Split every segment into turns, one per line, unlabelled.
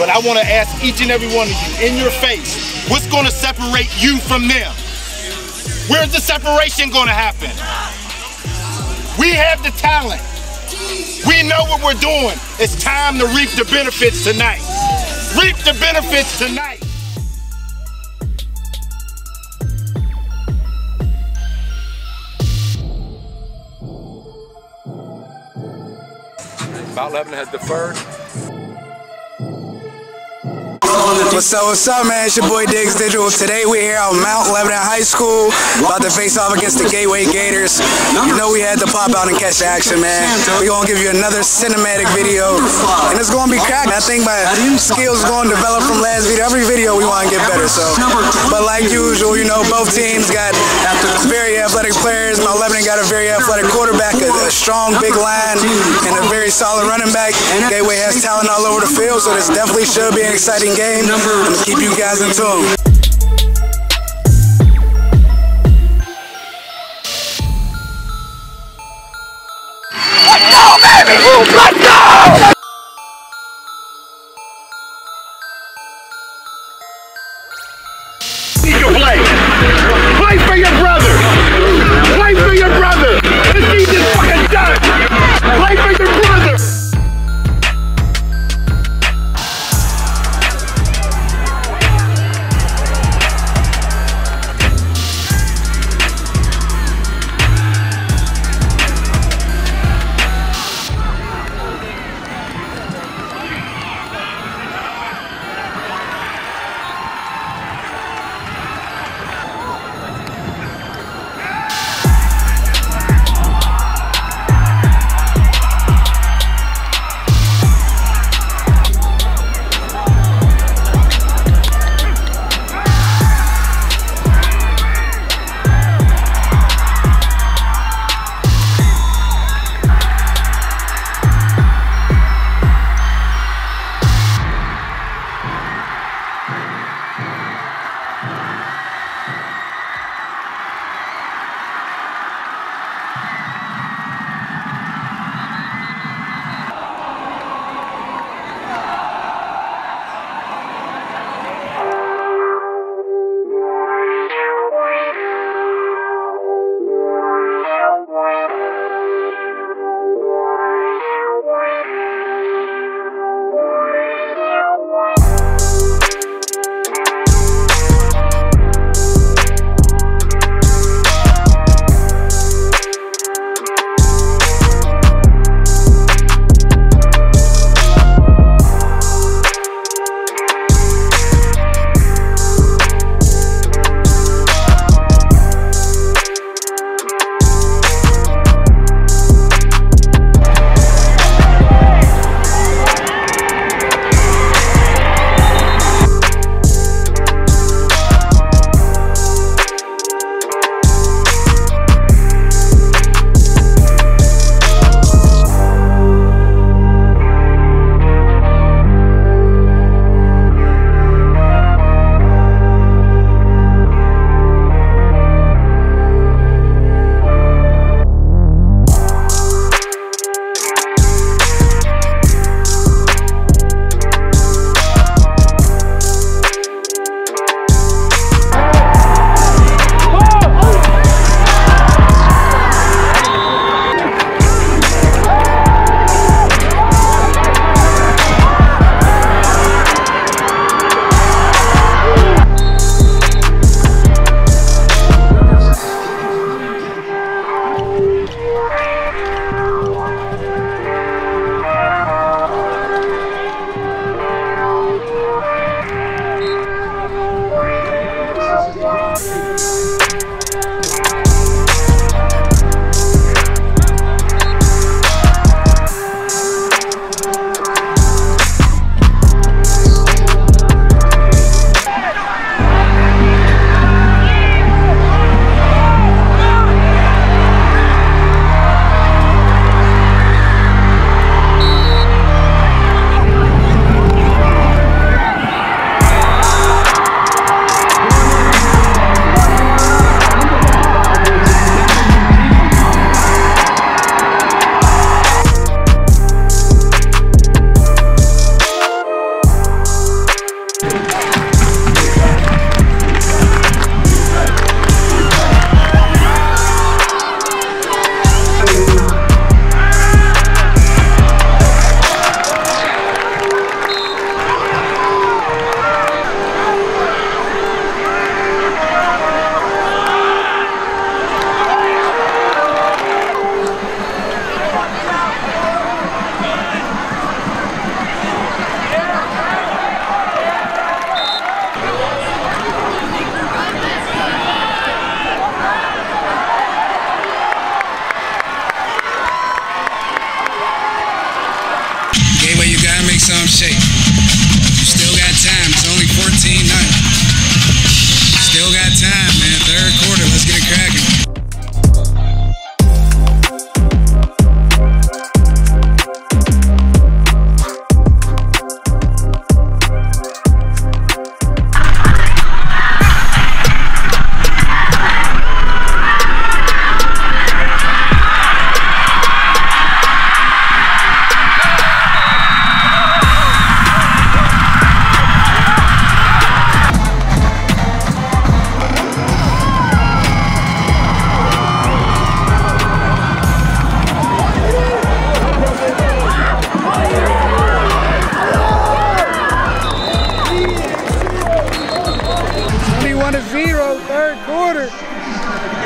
But I want to ask each and every one of you, in your face, what's going to separate you from them? Where's the separation going to happen? We have the talent. We know what we're doing. It's time to reap the benefits tonight. Reap the benefits tonight.
Mount Lebanon has deferred.
What's up, what's up, man? It's your boy Diggs Digital. Today we're here at Mount Lebanon High School, about to face off against the Gateway Gators. You know we had to pop out and catch the action, man. We're gonna give you another cinematic video, and it's gonna be cracking. I think my skills are gonna develop from last video. Every video we wanna get better, so. But like usual, you know, both teams got very athletic players. Mount Lebanon got a very athletic quarterback, a, a strong big line, and a very solid running back. Gateway has talent all over the field, so this definitely should be an exciting game. I'm gonna keep you guys in tune.
need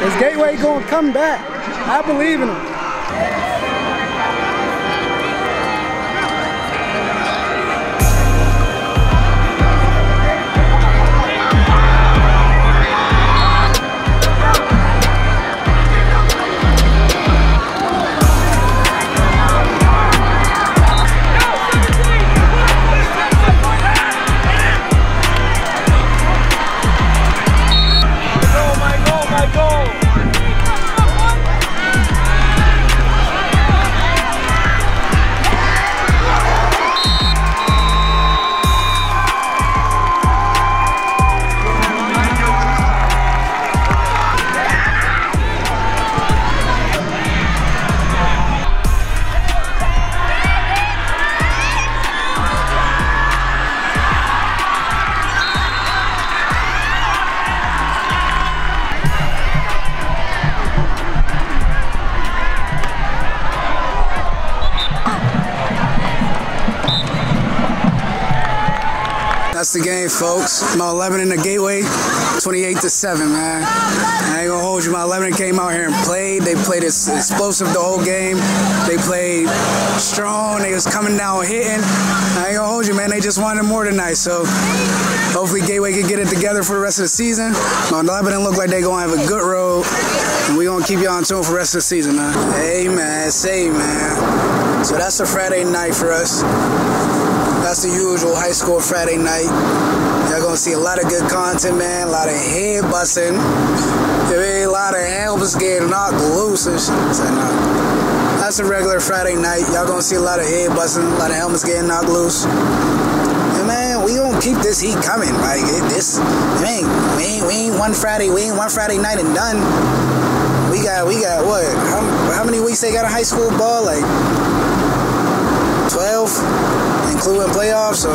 Is Gateway gonna come back? I believe in them.
The game, folks. My 11 in the gateway, 28 to 7, man. I ain't gonna hold you. My 11 came out here and played. They played explosive the whole game. They played strong. They was coming down hitting. I ain't gonna hold you, man. They just wanted more tonight. So hopefully Gateway can get it together for the rest of the season. My 11 look like they gonna have a good road. And we gonna keep y'all on tune for the rest of the season, man. Hey, man. Say, man. So that's a Friday night for us. That's the usual high school Friday night. Y'all gonna see a lot of good content, man. A lot of head busting. A lot of helmets getting knocked loose and shit. So, no. That's a regular Friday night. Y'all gonna see a lot of head busting, a lot of helmets getting knocked loose. And man, we gonna keep this heat coming. Like it, this, ain't, we ain't, we ain't one Friday, we ain't one Friday night and done. We got, we got what? How, how many weeks they got a high school ball? Like 12, including playoffs. So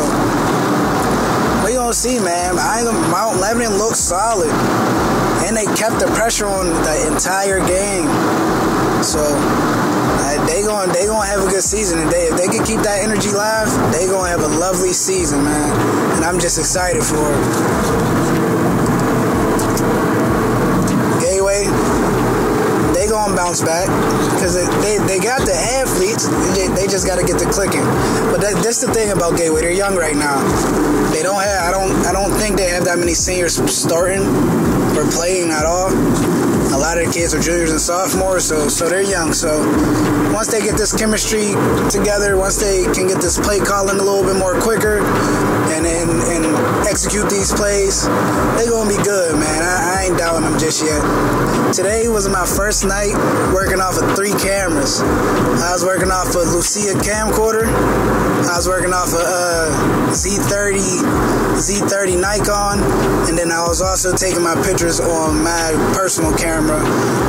we gonna see, man. I Mount Lebanon looks solid, and they kept the pressure on the entire game. So uh, they going they gonna have a good season. And they, if they can keep that energy live, they gonna have a lovely season, man. And I'm just excited for it. Gateway, they gonna bounce back because they, they got the athletes. They, they just got to get the clicking. But that, that's the thing about Gateway. They're young right now. They don't have. I don't. I don't think they have that many seniors starting or playing at all. A lot of the kids are juniors and sophomores, so so they're young. So once they get this chemistry together, once they can get this play calling a little bit more quicker, and and execute these plays, they're gonna be good, man. I, I ain't doubting them just yet. Today was my first night working off of three cameras. I was working off a Lucia camcorder. I was working off a uh, Z30 Z30 Nikon, and then I was also taking my pictures on my personal camera,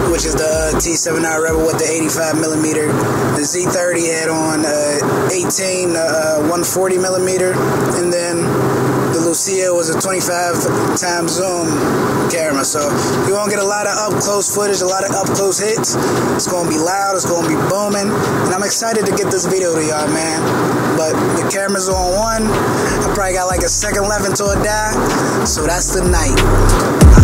which is the uh, T7i Rebel with the 85 millimeter. The Z30 had on uh, 18 uh, 140 millimeter, and then the Lucia was a 25 times zoom camera. So you won't get a lot of up close footage, a lot of up close hits. It's gonna be loud, it's gonna be booming, and I'm excited to get this video to y'all, man. But the camera's on one. I probably got like a second left until it die. So that's the night.